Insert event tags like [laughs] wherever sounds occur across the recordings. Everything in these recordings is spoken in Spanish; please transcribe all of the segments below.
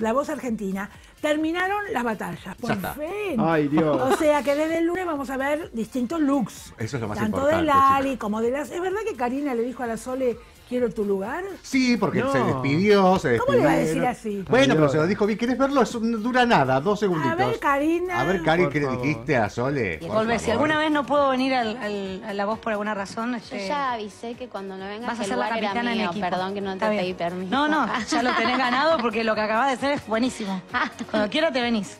La voz argentina. Terminaron las batallas, por fin. Ay, Dios. O sea que desde el lunes vamos a ver distintos looks. Eso es lo más Tanto importante, de Lali chicas. como de las. ¿Es verdad que Karina le dijo a la Sole, quiero tu lugar? Sí, porque No. se despidió, se despidió. ¿Cómo le va a decir así? Bueno, pero se lo dijo bien. ¿Quieres verlo? Eso no dura nada, dos segunditos. A ver, Karina. A ver, Por ¿qué le dijiste a Sole? Volver, si alguna vez no puedo venir al- al- a la voz por alguna razón, Yo este, ya avisé que cuando no vengas vas a ser la capitana mío. equipo. Perdón que no te pedí permiso. No, no, ya lo tenés [laughs] ganado porque lo que acabas de hacer es buenísimo. Cuando quiera te venís.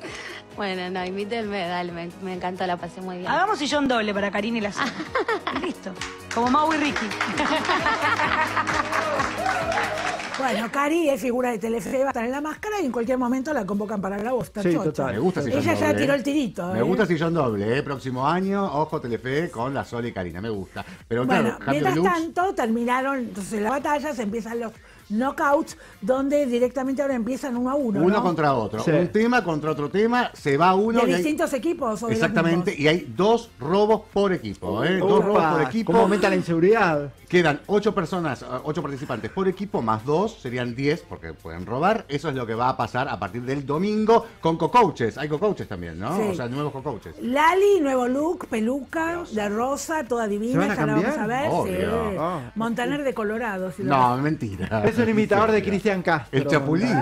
Bueno, no, invítenme, dale, me, me encantó, la pasé muy bien. Hagamos sillón doble para Karina y la [laughs] listo. Como Mau y Ricky. [laughs] Bueno, Cari es figura de Telefe, va a estar en la máscara y en cualquier momento la convocan para la voz. Sí, chocha. total. Me gusta sillón Ella ya doble, tiró ¿eh? el tirito. Me ¿eh? gusta sillón doble, ¿eh? Próximo año, ojo Telefe con la Sole y Karina, me gusta. Pero Bueno, claro, mientras looks. tanto, terminaron entonces las batallas, empiezan los knockouts, donde directamente ahora empiezan uno a uno. Uno ¿no? contra otro. Sí. Un tema contra otro tema, se va uno. De y hay- distintos equipos. o Exactamente, y hay dos robos por equipo, ¿eh? Dos robos por equipo. ¿Cómo aumenta la inseguridad? Quedan ocho personas, ocho participantes por equipo, más dos, serían diez, porque pueden robar. Eso es lo que va a pasar a partir del domingo con co-coaches. Hay co-coaches también, ¿no? Sí. O sea, nuevos co-coaches. Lali, nuevo look, peluca, de rosa, toda ¿Se divina, van a ya la vamos a ver. Obvio. sí. Ah. Montaner de Colorado. si lo No, mentira. [laughs] Es un imitador de Cristian Castro. El Chapulín. [laughs]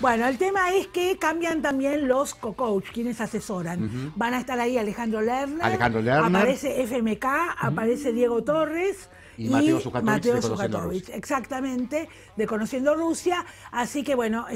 Bueno, el tema es que cambian también los co-coach, quienes asesoran. Van a estar ahí Alejandro Lerner, Alejandro Lerner. aparece FMK, aparece Diego Torres Y Mateo Sujatovic Mateo de Conociendo Sujatovic, Rusia. exactamente, de Conociendo Rusia. Así que bueno,